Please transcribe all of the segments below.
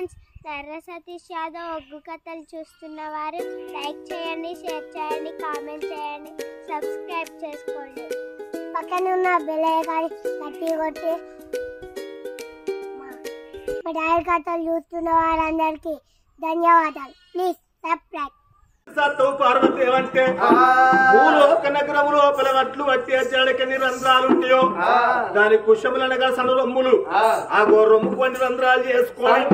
Friends Narra Satish Yadav ఒగ్గు కథలు చూస్తున్న వారు లైక్ చేయండి షేర్ చేయండి కామెంట్ చేయండి సబ్స్క్రైబ్ చేసుకోండి. పక్కన ఉన్న బెల్ కొట్టి మా డాడీ కథలు చూస్తున్న వారందరికీ ధన్యవాదాలు. Please subscribe. సత్తు పార్వతి ఏమంటే భూలోక నగరము లోపల వట్టి అచ్చాడకెన్ని రంధ్రాలుంటాయో దాని కుషములనగా సను రొమ్ములు ఆ. గో రొమ్ముకు కొన్ని రంధ్రాలు చేసుకొని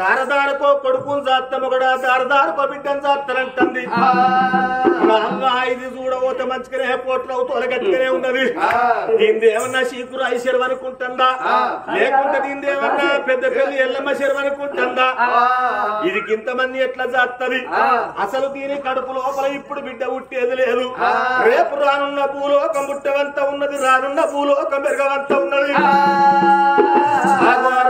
దారదారకో కొడుకుని జాత్తం ఒకడా దారదారకో బిడ్డను జాత్తనంటుంది. ఇది చూడబోతే మంచిగానే పోట్లు అవుతూ అలగట్టుగానే ఉన్నది. దీనిది ఏమన్నా శీకురు ఐశ్వరం అనుకుంటుందా? లేకుంటే దీనిది ఏమన్నా పెద్ద పెళ్ళి ఎల్లమ్మ శరం అనుకుంటుందా? ఇది ఇంతమంది ఎట్లా జాత్తది? అసలు దీని కడుపు లోపల ఇప్పుడు బిడ్డ పుట్టేది లేదు. రేపు రానున్న భూలోకం పుట్టవంత ఉన్నది రానున్న భూలోకం పెరగవంత ఉన్నది.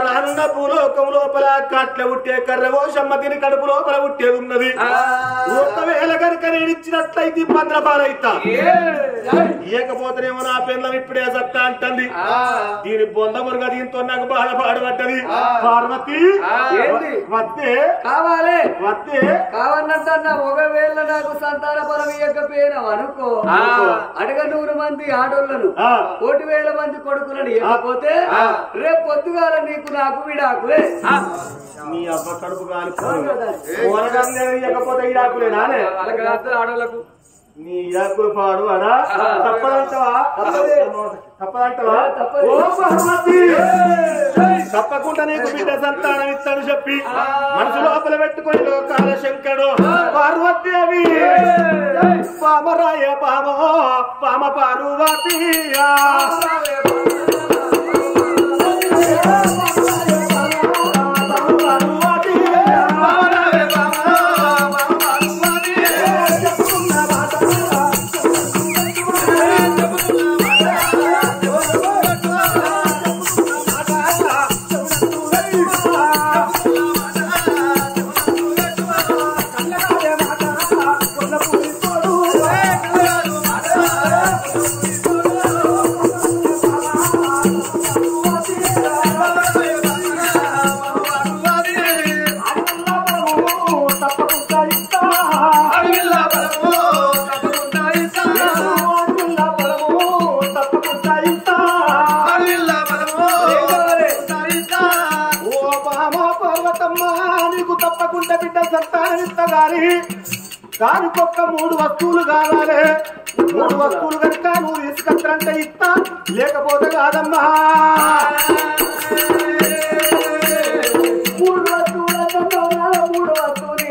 రానున్న భూలోకం లోపల కట్ల పుట్టే కర్రవోషమ్మ దీని కడుపు లోపల పుట్టేది ఉన్నది. ఒకవేళ కనుక నేను ఇచ్చినట్లయితే భద్రపాలైతా. ఇయ్యకపోతేనేమో నా పిల్లలు ఇప్పుడే సత్తా అంటుంది. దీని బొందమురుగా దీంతో నాకు బాగా పాడబడ్డది పార్వతి? వద్దే కావాలి. వద్దే ఒకవేళ నాకు సంతాన పరం ఇవ్వకపోయినావు అనుకో. అడగ నూరు మంది ఆడోళ్ళను ఆ. కోటి వేల మంది కొడుకులను ఇవ్వకపోతే రేపు పొద్దుగాల నీకు నాకు విడాకులే. నీ అబ్బ కడుపు కాలి ఊరగానే ఇయ్యకపోతే ఈ నానే వాళ్ళకి రాత్రి ఆడోళ్ళకు నీ యాకులు పాడు అడా? తప్పదంటవా? తప్పదే. తప్పదంటవా? తప్పకుండా నీకు బిడ్డ సంతానం ఇస్తాడు చెప్పి. మనసు లోపల పెట్టుకొని లోకాల శంకడు. పార్వతీదేవి. పామరాయ పామో పామ. పార్వతి బిడ్డ సంతానం ఇస్తగాని దానికొక్క మూడు వస్తువులు కావాలి. మూడు వస్తువులు కనుక నువ్వు తీసుకొస్తానంటే ఇస్తా. లేకపోతే కాదమ్మా. మూడు వస్తువులు మూడు వస్తువులు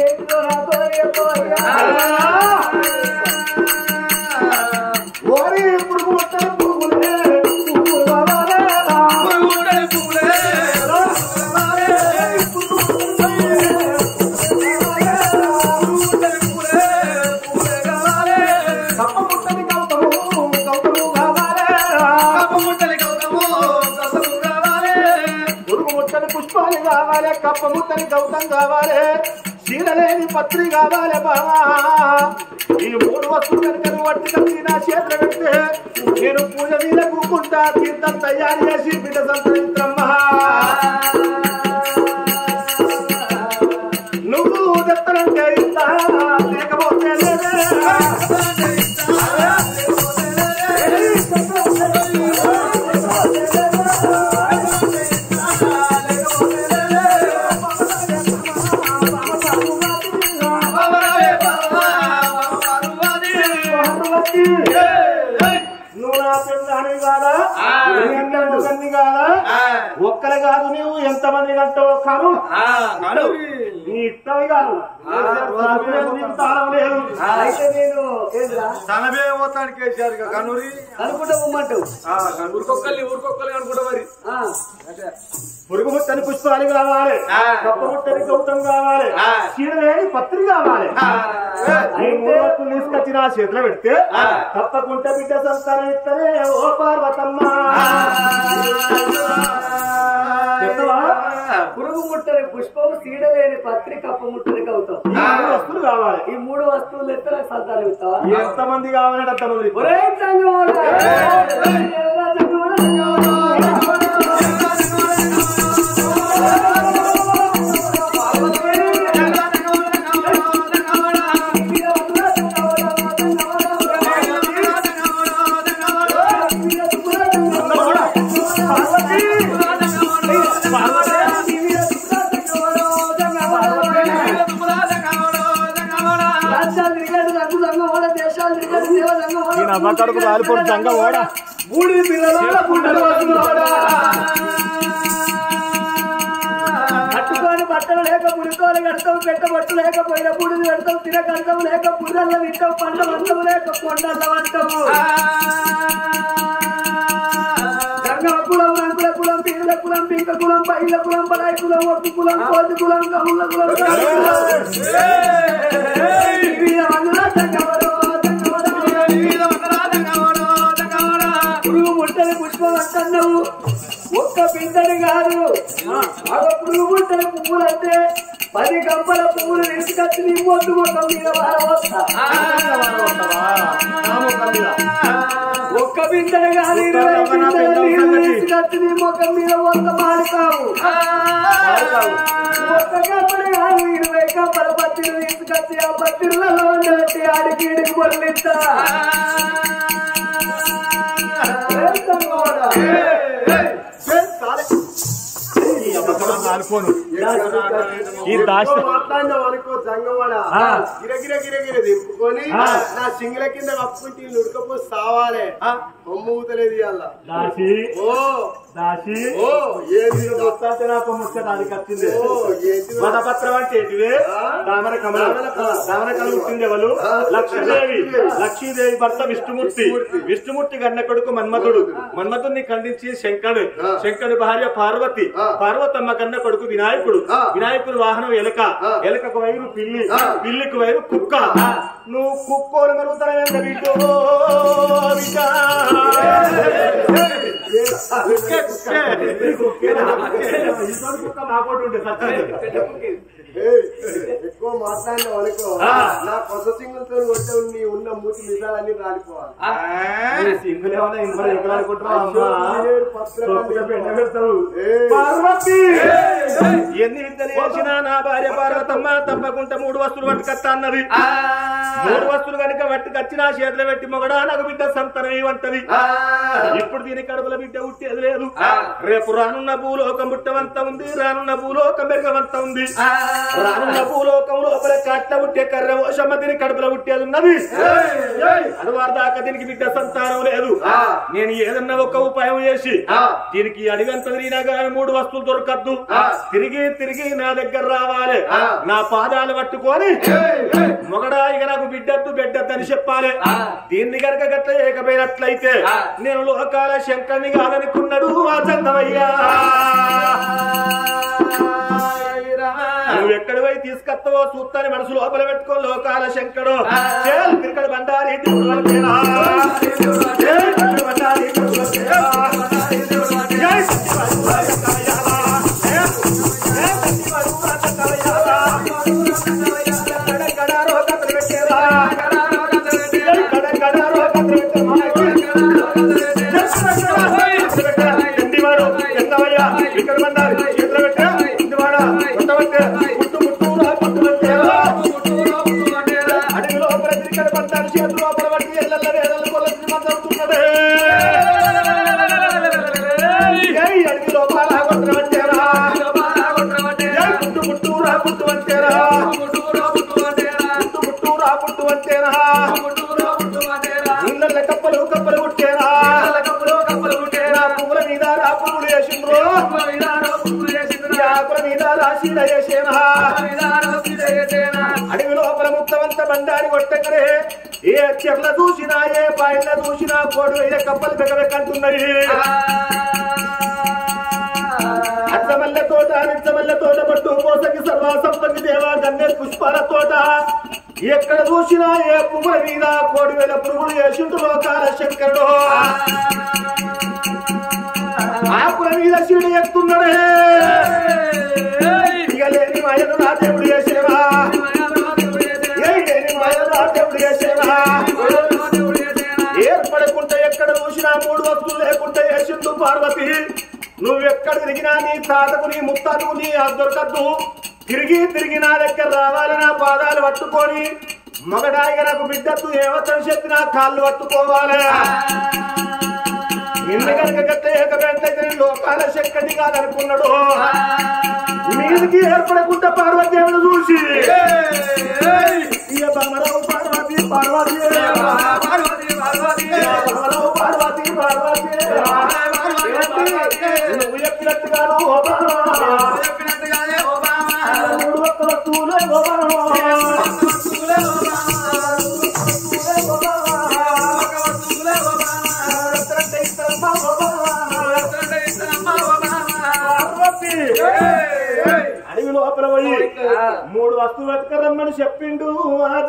గౌతం కావాలి చీరలేని పత్రి కావాలి బావా. ఈ మూడు వస్తువులు కనుక వట్టి కలిసి నా చేతులు పెడితే నేను పూజ మీద కూకుంటా తీర్థం తయారు చేసి బిడ్డ సంతరిత్రమ్మా నువ్వు చెప్తానంటే ఇంత లేకపోతే కాదా? ఒక్కరు కాదు నువ్వు ఎంతమంది కంటావో కాను నీ ఇష్టం కాదు. అయితే నేను తనవే పోతాడు కేసీఆర్ కనూరి. అనుకుంటా పొమ్మంటావు. ఊరికొక్కల్ని ఊరికొక్కల్ని అనుకుంటా మరి. ఆ, పురుగు ముట్టని పుష్పాలు కావాలి. కప్ప ముట్టని గౌతం కావాలి. చీరలేని పత్రి కావాలి. ఈ మూడు వస్తువులు తీసుకొచ్చి నా చేతిలో పెడితే తప్పకుండా బిడ్డ సంతానం ఇస్తేనే ఓ పార్వతమ్మ? పురుగు ముట్టని పుష్పం సీడలేని పత్రి కప్ప ముట్టని కవుతాం ఈ మూడు వస్తువులు కావాలి. ఈ మూడు వస్తువులు ఎత్తే నాకు సంతానం ఇస్తావా? ఎంతమంది కావాలంటే అంతమంది అమ్మ కడుపు రాలిపోడు జంగ ఓడ. మూడు పిల్లల వస్తున్నాడా కట్టుకొని బట్టలు లేక పుడితోలు కడతాం పెట్ట బట్టు లేక పోయిన బుడిని పెడతాం తినకంతం లేక బుర్రల్ల తింటాం పండ్ల వంటం లేక కొండల్ల వంటము. గంగవ కులం రంగుల కులం పీరుల కులం పింక కులం పైల కులం బలాయి కులం ఒట్టు కులం కోతి కులం కముల కులం ముట్టని పుష్పం అంటున్నావు ఒక్క పిందడి కాదు పురుగు ముట్టని పువ్వులు అంటే పది గంపల పువ్వులు తీసుకొచ్చి నీ మొద్దు మొత్తం మీద ఒక్క పిందడి కాదు ఇరవై పిందెల నీళ్ళు తీసుకొచ్చి నీ ముఖం మీద ఒక్క మారుతావు. ఒక్క గంపడి కాదు ఇరవై గంపల పత్తిలు తీసుకొచ్చి ఆ పత్తిళ్ళలో ఉండబెట్టి ఆడికి ఈడికి Yeah. రాలిపోను ఈ దాష్ట మాట్లాడినావు అనుకో జంగవాడ. ఆ. గిరగిర గిరగిర దింపుకొని ఆ. నా సింగిల కింద కప్పుకుంటే వీళ్ళు ఉడకపోతే సావాలే. ఇవాళ దాసి ఓ. దాసి ఓ. ఏంది వస్తాంటే నాకు ముచ్చట అది కచ్చింది ఓ ఏంది వనపత్రం అంటే ఏంటిది? దామర కమలం. దామర కమలం. పుట్టింది ఎవరు. లక్ష్మీదేవి. లక్ష్మీదేవి. భర్త విష్ణుమూర్తి. విష్ణుమూర్తి. గన్న కొడుకు మన్మధుడు. మన్మధుడిని ఖండించి శంకరుడు. శంకరుడి భార్య పార్వతి. పార్వతమ్మ కన్న కొడుకు వినాయకుడు. వినాయకుడు వాహనం ఎలక. ఎలకకు వైరు పిల్లి. పిల్లికి వైరు కుక్క. నువ్వు కుక్కోలు బిడ్డా. కుక్క మాకోటి ఉంటే సత్యం. ఎక్కువ ఆ. నా కొత్త సింగులతో కొట్టే నీ ఉన్న మూతి నిజాలన్నీ రాలిపోవాలి. సింగులు ఏమన్నా ఎక్కడ ఎన్ని విద్యలు చేసినా నా భార్య పార్వతమ్మ తప్పకుండా మూడు వస్తువులు పట్టుకత్తా అన్నది. మూడు వస్తువులు కనుక పట్టుకొచ్చి నా చేతిలో పెట్టి మొగడా నాకు బిడ్డ సంతనం ఇవ్వంటది. ఇప్పుడు దీని కడుపుల బిడ్డ ఉట్టేది లేదు. రేపు రానున్న భూలోకం పుట్టవంత ఉంది రానున్న భూలోకం పెరగవంత ఉంది. రానున్న భూలోకం లోపల కట్ట పుట్టే కర్ర ఓషమ్మ దీని కడుపుల పుట్టేది ఉన్నది దాకా దీనికి బిడ్డ సంతానం లేదు. నేను ఏదన్నా ఒక ఉపాయం చేసి దీనికి అడిగంత తిరిగినా కానీ మూడు వస్తువులు దొరకద్దు. తిరిగి తిరిగి నా దగ్గర రావాలి. నా పాదాలు పట్టుకొని మొగడా ఇక నాకు బిడ్డద్దు బిడ్డద్దు అని చెప్పాలి దీన్ని గనక గట్ల ఏకపోయినట్లయితే నేను లోకాల శంకర్ని కాదనుకున్నాడు ఆ చందమయ్యా. నువ్వు ఎక్కడి పోయి తీసుకొస్తావో చూస్తాని మనసు లోపల పెట్టుకో లోకాల శంకడు. క్రికెట్ బండారి బండారి కొట్టకరే. ఏ చెట్ల చూసినా ఏ బాయిల చూసినా కోడు అయిన కప్పలు బెగబెక్కంటున్నది అచ్చమల్ల తోట నిచ్చమల్ల తోట పట్టు మోసకి సర్వ సంపత్తి దేవా గన్నేరు పుష్పాల తోట. ఎక్కడ చూసినా ఏ పువ్వుల మీద కోడి వేల పురుగులు వేసింటు లోకాల శంకరుడు. ఆకుల మీద శివుడు ఎక్కుతున్నాడే పార్వతి నువ్వెక్కడ తిరిగినా నీ తాతకు నీ ముత్తాతకు నీ దొరకద్దు. తిరిగి తిరిగి నా దగ్గర రావాలి నా పాదాలు పట్టుకొని మగడాయిగా నాకు బిడ్డద్దు ఏమతను చెప్పి నా కాళ్ళు పట్టుకోవాలి. నిన్న కనుక గట్ట నేను లోకాల శక్తి కాదనుకున్నాడు. మీదికి ఏర్పడకుండా పార్వతీయుడు చూసి. ఇక బమరావు పార్వతి పార్వతి. చెప్పినట్టుగాను మూడు ఒక్కల లోపల పోయి మూడు వస్తువు వెతకరమ్మని చెప్పిండు ఆ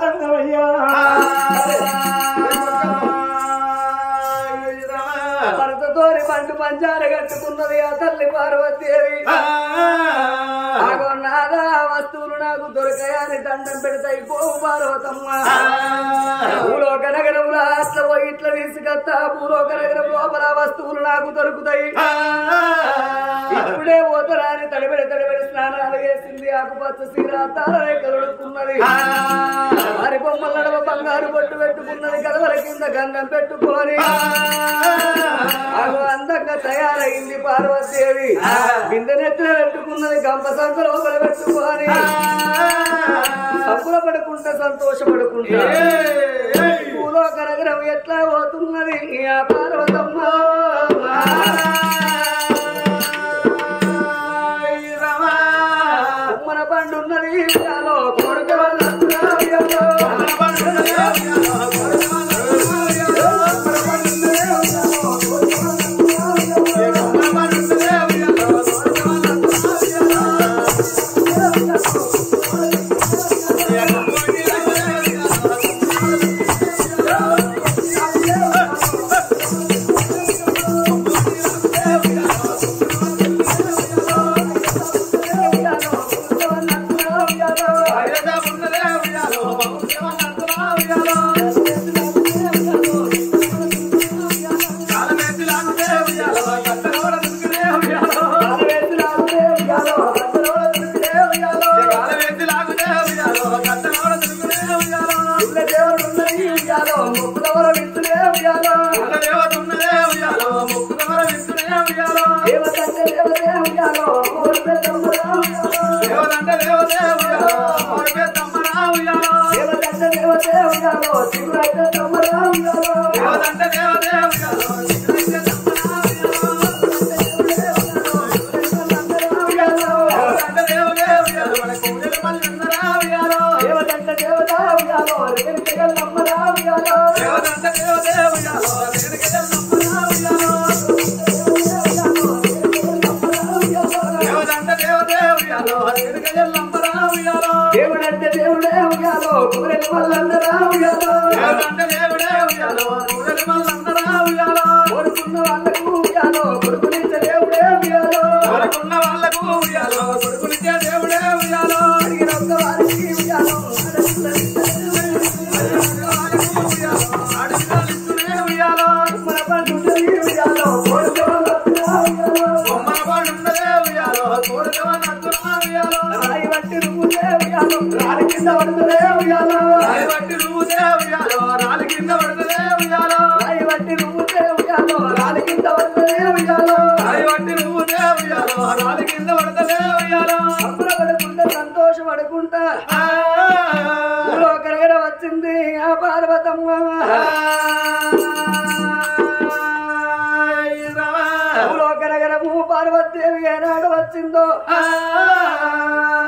పంచాలు కట్టుకున్నది ఆ తల్లి పార్వతీదేవి ఆగో నాదా వస్తువులు నాకు దొరకాయని దండం పెడతాయి పోవు పార్వతమ్మ. భూలోక నగరంలో అట్లా పోయి ఇట్లా భూలోక నగరం లోపల వస్తువులు నాకు దొరుకుతాయి. ఇప్పుడే పోతరాని తడిబెడి తడిబెడి స్నానాలు చేసింది ఆకుపచ్చ సీర కలుడుకున్నది మరి బొమ్మల నడవ బంగారు బొట్టు పెట్టుకున్నది గదవల కింద గంధం పెట్టుకొని. అందంగా తయారైంది పార్వతీదేవి. బిందెనెత్తిన పెట్టుకున్నది గంప లోపల పెట్టుకొని. సంపుల పడుకుంటా సంతోషపడుకుంటా. ఎట్లా పోతున్నది? ఆ పార్వతమ్మ. Llegaron. వచ్చింది ఆ పార్వతమ్మ. కరగడము పార్వతీదేవి ఏనాడు వచ్చిందో?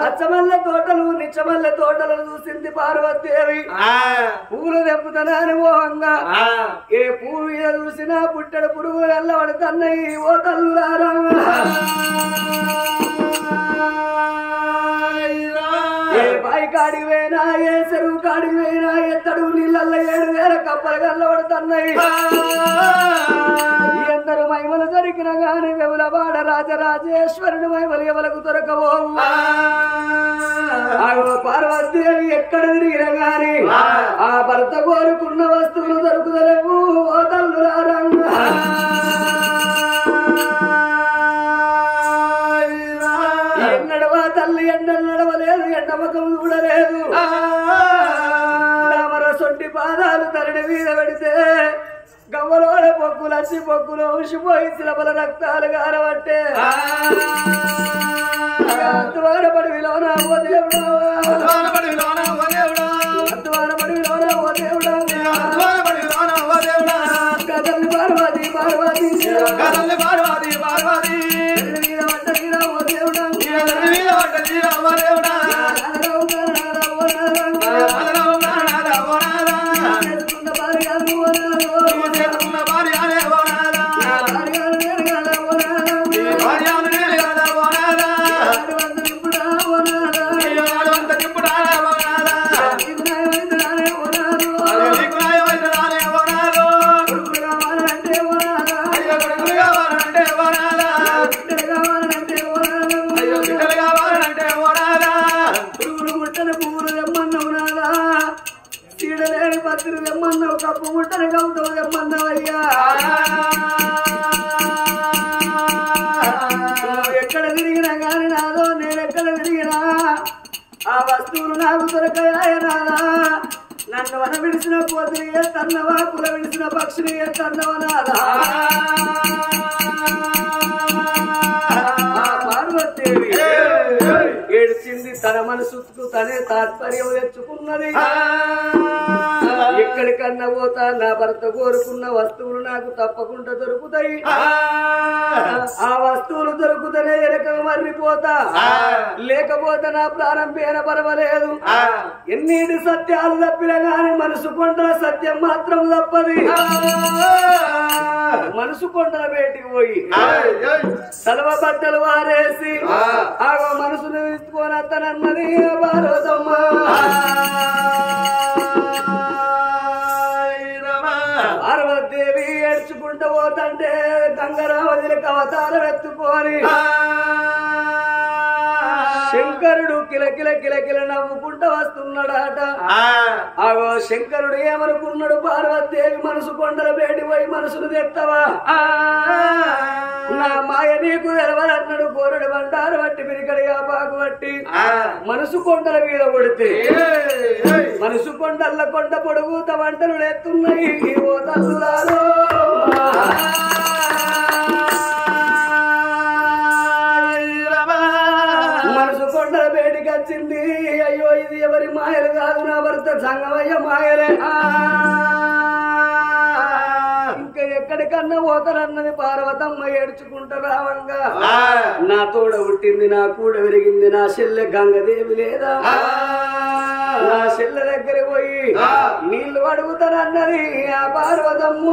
అచ్చమల్ల తోటలు నిచ్చమల్ల తోటలను చూసింది పార్వతీదేవి. పూలు తెంపుతున్నాను మోహంగా ఏ పువ్వు మీద చూసినా పుట్టడు పురుగులు అల్లబడుతున్నాయి ఓ తల్లులారా. ఏ బాయి కాడికి పోయినా ఏ చెరువు కాడికి పోయినా ఎత్తడు నీళ్ళల్లో ఏడు వేల కప్పలు కల్లబడుతున్నాయి ఎందరు మహిమలు దొరికిన గాని వెవులవాడ రాజరాజేశ్వరుడు మహిమలు ఎవలకు దొరకబోవు పార్వతీదేవి ఎక్కడ తిరిగిన గాని ఆ! భర్త కోరుకున్న వస్తువులు దొరుకుతలేవు ఓ తల్లులారంగా ఎండమకం చూడలేదు రామర సొంటి పాదాలు తరడి మీద పెడితే గవ్వలోడ పొక్కులు అచ్చి పొక్కులు ఉసిపోయి శిలబల రక్తాలు గారబట్టే అద్వార పడివిలోన ఓ దేవుడా. అద్వార పడివిలోన ఓ దేవుడా. కదల్లి పార్వతి పార్వతి. తల్లి మీద పడ్డ మీద ఓ దేవుడా. విడిచిన పోతిని ఏ తన్నవా కుల విడిచిన పక్షిని ఏ తన్నవా పోతా నా భర్త కోరుకున్న వస్తువులు నాకు తప్పకుండా దొరుకుతాయి. ఆ. వస్తువులు దొరుకుతనే ఎరక మర్రిపోతా. లేకపోతే నా ప్రాణం పేర పర్వాలేదు. ఎన్నిటి సత్యాలు తప్పినా గాని మనసు కొండల సత్యం మాత్రం తప్పది. మనసు కొండల బయటికి పోయి సలవ బట్టలు వారేసి ఆగో మనసును తీసుకొని అత్తనన్నది పార్వతమ్మ. పార్వతీదేవి ఏడ్చుకుంటూ పోతంటే గంగరావతికి అవతారం ఎత్తుకొని శంకరుడు కిలకిల కిలకిల నవ్వుకుంటూ వస్తున్నాడట. ఆగో శంకరుడు ఏమనుకున్నాడు? పార్వతీదేవి మనసు కొండల బయటి పోయి మనసును తెత్తవా? నా మాయ నీకు తెలవదన్నాడు కోరడు బండారు బట్టి పిరికడి పాకు బట్టి మనసు కొండల మీద కొడితే మనసు కొండల్ల కొండ పొడుగుత వంటలు లేస్తున్నాయి ఓ తల్లులారో సంగమయ్య మాయలే ఇంకా ఎక్కడికన్నా పోతానన్నది పార్వతమ్మ ఏడ్చుకుంటూ రావంగా. నా తోడ పుట్టింది నా కూడ విరిగింది నా చెల్లె గంగదేవి లేదా? నా చెల్లె దగ్గర పోయి నీళ్ళు అడుగుతానన్నది ఆ పార్వతమ్మ.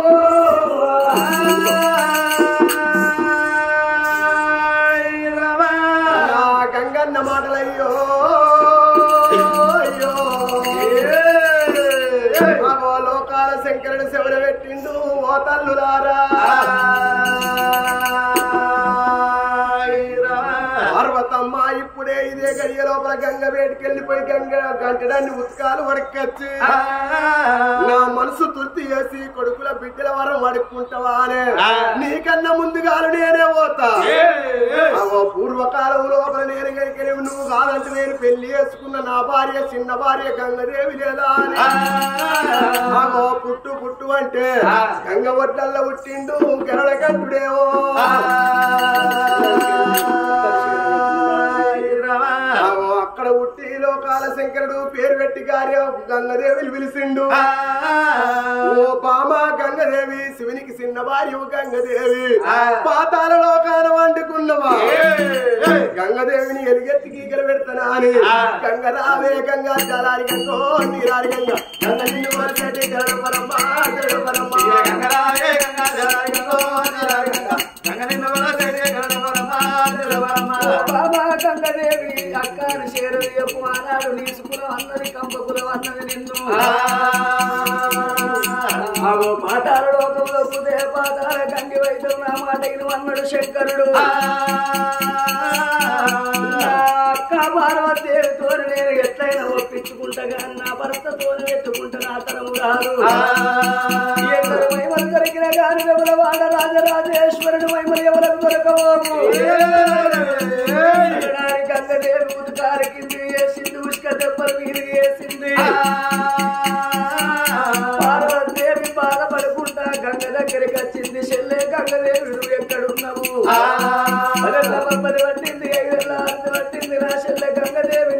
ఓ పార్వతమ్మ ఇప్పుడే ఇదే గడియ లోపల గంగ వేటికి వెళ్ళిపోయి గంగ గంటడాన్ని ఉత్కాలు వరకచ్చి నా మనసు తుర్తి చేసి కొడుకుల బిడ్డల వరం అడుక్కుంటావా అనే నీకన్నా ముందుగాలు నేనే పోతా. పూర్వకాలం లోపల నేను గడికెళ్ళి నువ్వు కాదంటే నేను పెళ్ళి చేసుకున్న నా భార్య చిన్న భార్య గంగదేవి లేదా పుట్టు పుట్టు అంటే గంగ ఒడ్లల్లో పుట్టిండు గెరడ గంటుడేవో. అవో అక్కడ పుట్టి లోకాల శంకరుడు పేరు పెట్టి గారి గంగదేవిని పిలిచిండు. ఓ బామ గంగదేవి శివునికి చిన్న భార్య గంగదేవి. పాతాల లోకాన వండుకున్నవా? గంగదేవిని ఎలుగెత్తి గీకలు పెడతానా అని. గంగ రావే గంగా జలారి గంగో నీరారి గంగ. గంగ నిన్ను వరసటి గరడపరమ్మ అన్నది కంపకులం అన్నది నిన్ను. ఆగో పాతాల లోకంలో కుదే పాతాల గంగి వైద్యం నా మాట ఇను అన్నాడు శంకరుడు. అక్క పార్వతీదేవి తోడు నేను ఎట్లయినా ఒప్పించుకుంటా కానీ నా భర్తతో ఎత్తుకుంటా నా తరము రాదు. దొరికిన గాని ఎవల వాడ రాజరాజేశ్వరుడు మహిమలు ఎవరికి ఉదకారి కింది వేసింది ఉష్క దెబ్బలు మీరు వేసింది పార్వతీదేవి బాధపడుకుంటా గంగ దగ్గరికి వచ్చింది. చెల్లె గంగదేవి నువ్వు ఎక్కడున్నావు బొమ్మలు పట్టింది ఆస్తి పట్టింది నా చెల్లె గంగదేవి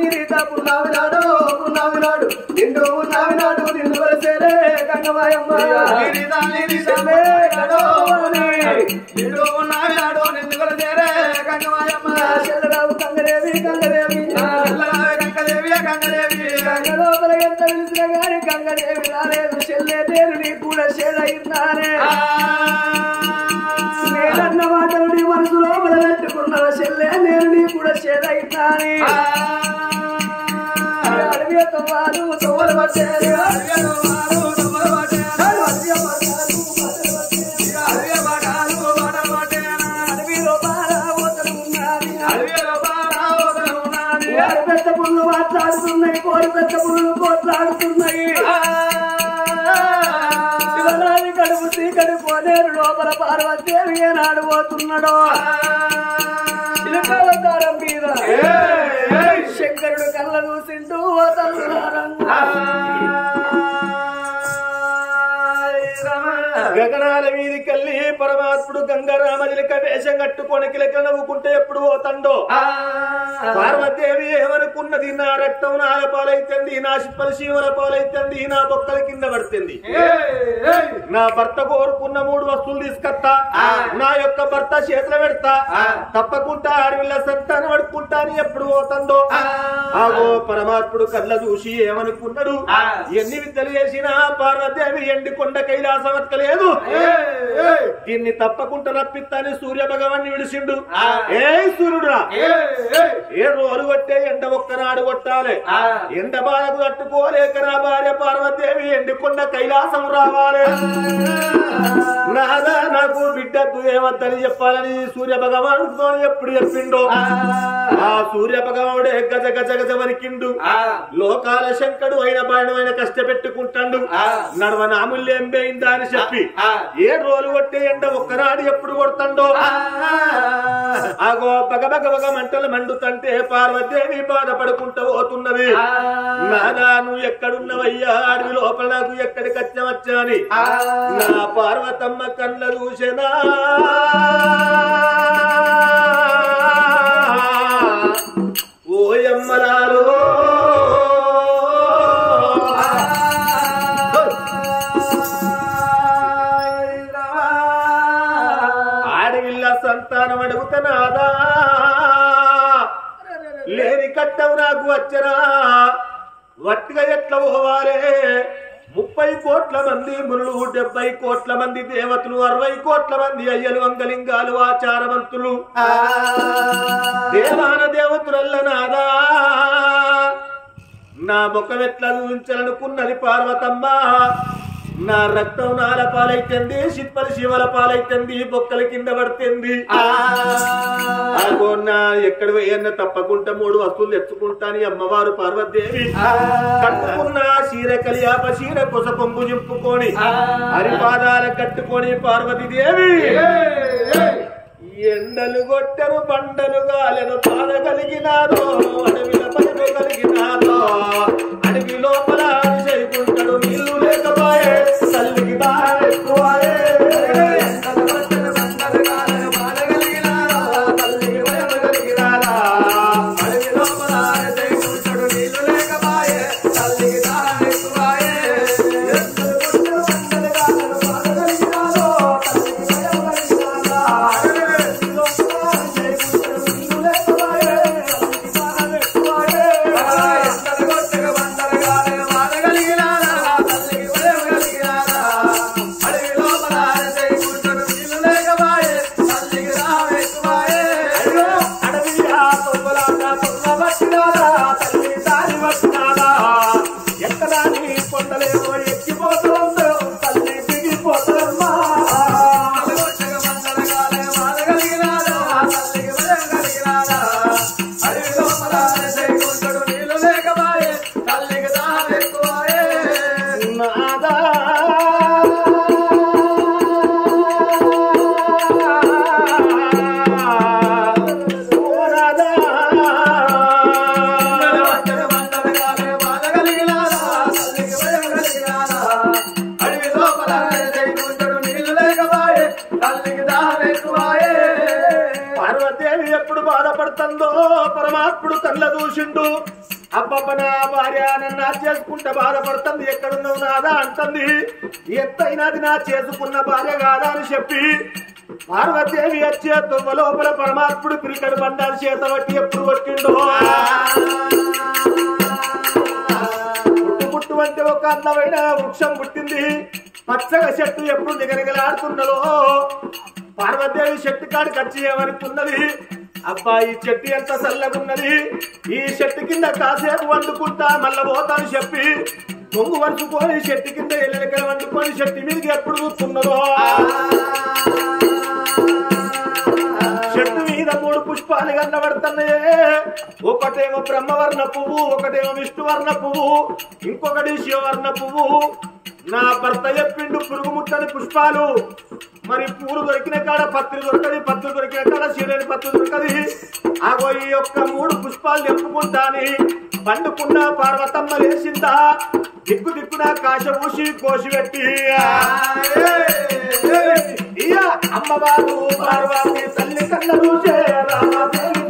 నిరీత నిరీత పున్నావినాడు పున్నావినాడు నిండు ఉన్నావినాడు నిన్ను వరసేరే గంగమాయమ్మ. నిరీతమే గడోని. శరణరావు గంగదేవి గంగదేవి. గంగలోపల ఎంత పిలిచిన గాని గంగదేవి రాలేదు చెల్లె నేను నీ కూడా చేదయిన్నానే నేనన్న మాటలు నీ మనసు లోపల పెట్టుకున్న చెల్లె నేను నీ కూడా అడవి తవ్వాలు తవ్వలు పట్టారు అడవిలో పెద్ద పుల్లు మాట్లాడుతున్నాయి పెద్ద పుల్లు కోట్లాడుతున్నాయి కడుపు చీకటి పోలేరు లోపల పార్వతీదేవి ఏనాడు పోతున్నాడో శిల్పావతారం మీద శంకరుడు కళ్ళ రంగా. గగనాల మీదికెళ్ళి పరమాత్ముడు గంగారామజిలిక వేషం కట్టుకొని కిలక నవ్వుకుంటే ఎప్పుడు పోతండో? పార్వతీదేవి ఏమనుకున్నది? నా రక్తం నాల పాలైతుంది నా శిప్పల శివుల పాలైతుంది నా బొక్కల కింద పడుతుంది. నా భర్త కోరుకున్న మూడు వస్తువులు తీసుకొస్తా. నా యొక్క భర్త చేతులు పెడతా. తప్పకుండా ఆడవిల్ల సంతానం అడుక్కుంటా అని ఎప్పుడు పోతుందో ఆగో పరమాత్ముడు కళ్ళ చూసి ఏమనుకున్నాడు? ఎన్ని విద్యలు చేసినా పార్వతీదేవి ఎండి కొండ కైలాసం ఎత్తలేదు దీన్ని తప్పకుండా రప్పిస్తాని సూర్య భగవాన్ని విడిచిండు ఏ సూర్యుడురా ఏ రోజు కొట్టే ఎండ ఒక్కనాడు కొట్టాలి. ఎండ బాధకు తట్టుకోలేక నా భార్య పార్వతీదేవి ఎండికొండ కైలాసం రావాలి. నాదా నాకు బిడ్డకు ఏమద్దని చెప్పాలని సూర్య భగవానుడితో ఎప్పుడు చెప్పిండో. ఆ. సూర్య భగవానుడే గజ గజ గజ వరికిండు లోకాల శంకడు అయిన బాణమైన కష్టపెట్టుకుంటాడు. నడవ నాముల్యం పోయిందా అని చెప్పి. ఏ రోజు కొట్టే ఎండ ఒక్కనాడు ఎప్పుడు కొడతాడో? ఆగో బగ బగ మంటలు మండుతంటే పార్వతీదేవి బాధపడుకుంటూ పోతున్నది. నాదా నువ్వు ఎక్కడున్నవయ్యా? అడవి లోపల నాకు ఎక్కడికి వచ్చా అని. నా పార్వతమ్మ కళ్ళ చూసెనా? ఓయమ్మలాలో కట్టవు నాకు వచ్చరా వట్టిగా ఎట్లా పోవాలే ముప్పై కోట్ల మంది మునులు డెబ్బై కోట్ల మంది దేవతలు అరవై కోట్ల మంది అయ్యలు అంగలింగాలు ఆచారవంతులు. దేవాన దేవతలల్ల నాదా? నా ముఖం ఎట్లా చూపించాలనుకున్నది పార్వతమ్మ? నా రక్తం నాల పాలైతుంది శిల్పల శివల పాలైతుంది బొక్కల కింద పడుతుంది. నా ఎక్కడ పోయన్న తప్పకుండా మూడు వస్తువులు తెచ్చుకుంటాని అమ్మవారు పార్వతీదేవి. కట్టుకున్న చీర కలియాప చీర కొస పొంగు చింపుకొని హరిపాదాల కట్టుకొని పార్వతీదేవి. ఎండలు కొట్టరు బండలు గాలను పాద కలిగినాదో అడవిల పనులు కలిగినాదో అడవి లోపల అప్పుడు కళ్ళ దూషిండు. అబ్బబ్బ నా భార్య నన్ను నా చేసుకుంటే బాధపడుతుంది. ఎక్కడున్నావు నాదా అంటుంది. ఎత్తైనది నా చేసుకున్న భార్య కాదా అని చెప్పి పార్వదేవి వచ్చే తుమ్మ లోపల పరమాత్ముడు క్రికెట్ బండాలు చేత బట్టి ఎప్పుడు కొట్టిండో. పుట్టు అంటే ఒక అందమైన వృక్షం పుట్టింది. పచ్చగా చెట్టు ఎప్పుడు నిగనిగలాడుతున్నదో పార్వదేవి చెట్టు కాడి ఖర్చు ఏమనుకున్నది? అబ్బా ఈ చెట్టు ఎంత చల్లగున్నది? ఈ చెట్టు కింద కాసేపు వండుకుంటా మళ్ళా పోతాను చెప్పి. కొంగు వంచుకొని చెట్టు కింద ఎల్లెలకలు వండుకొని చెట్టు మీదకి ఎప్పుడు కూర్చున్నదో. చెట్టు మీద మూడు పుష్పాలు కనబడుతున్నాయే. ఒకటేమో బ్రహ్మవర్ణ పువ్వు ఒకటేమో విష్ణువర్ణ పువ్వు ఇంకొకటి శివవర్ణ పువ్వు. నా భర్త చెప్పిండు పురుగు ముట్టని పుష్పాలు. మరి పూలు దొరికిన కాడ పత్రి దొరకది పత్రి దొరికిన కాడ శివుని పత్రి దొరకది. ఆగో ఈ యొక్క మూడు పుష్పాలు చెప్పుకుంటాని పండుకున్న పార్వతమ్మ లేచిందా? దిక్కు దిక్కున కాశ ఊసి కోసి పెట్టి ఇయ్య అమ్మవారు పార్వతి తల్లి కళ్ళ చూసే రామదేవి